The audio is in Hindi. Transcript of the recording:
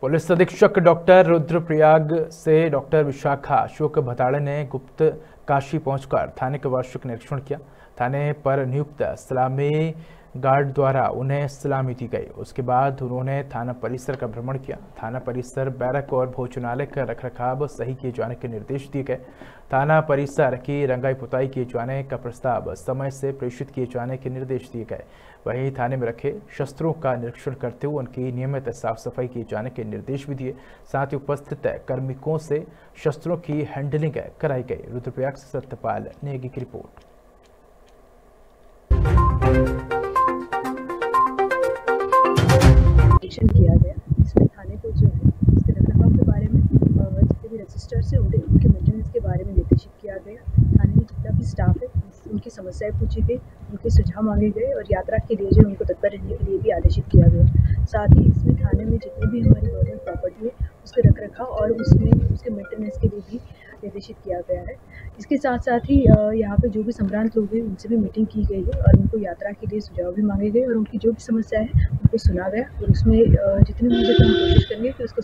पुलिस अधीक्षक डॉक्टर रुद्रप्रयाग से डॉक्टर विशाखा अशोक भताड़े ने गुप्त काशी पहुंचकर थाने का वार्षिक निरीक्षण किया। थाने पर नियुक्त सलामी गार्ड द्वारा उन्हें सलामी दी गई। उसके बाद उन्होंने थाना परिसर का भ्रमण किया। थाना परिसर, बैरक और भोजनालय का रखरखाव सही किए जाने के निर्देश दिए गए। थाना परिसर की रंगाई पुताई किए जाने का प्रस्ताव समय से प्रेषित किए जाने के निर्देश दिए गए। वहीं थाने में रखे शस्त्रों का निरीक्षण करते हुए उनकी नियमित साफ़ सफ़ाई किए जाने के निर्देश भी दिए। साथ ही उपस्थित कार्मिकों से शस्त्रों की हैंडलिंग कराई गई। रुद्रप्रयाग से सत्यपाल नेगी की रिपोर्ट। एक्शन किया गया इसमें थाने को जो है इसके रखरखाव के बारे में जितने भी रजिस्टर से उनके उनके मेंटेनेंस के बारे में निर्देशित किया गया। थाने में जितना भी स्टाफ है उनकी समस्याएँ पूछी गई, उनके सुझाव मांगे गए और यात्रा के लिए जो उनको तत्पर रहने के लिए भी आदेशित किया गया। साथ ही इसमें थाने में जितनी भी हमारी गवर्नमेंट प्रॉपर्टी है, उसके रख रखाव और उसमें, उसके मेंटेनेंस के लिए भी निर्देशित किया गया है। इसके साथ साथ ही यहाँ पे जो भी संभ्रांत लोग हैं, उनसे भी मीटिंग की गई है और उनको यात्रा के लिए सुझाव भी मांगे गए और उनकी जो भी समस्या है, उनको सुना गया और उसमें जितनी मुझे हम कोशिश करेंगे कि उसको